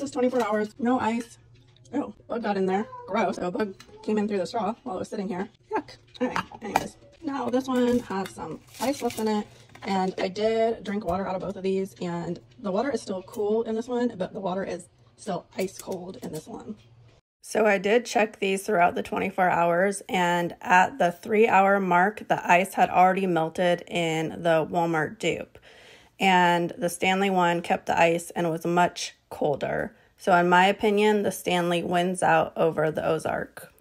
this is 24 hours, no ice. Oh, bug got in there. Gross. So bug came in through the straw while it was sitting here. Yuck. Alright, anyways. Now this one has some ice left in it. And I did drink water out of both of these. And the water is still cool in this one, but the water is still ice cold in this one. So I did check these throughout the 24 hours, and at the three hour mark, the ice had already melted in the Walmart dupe. And the Stanley one kept the ice and was much colder. So, in my opinion, the Stanley wins out over the Ozark.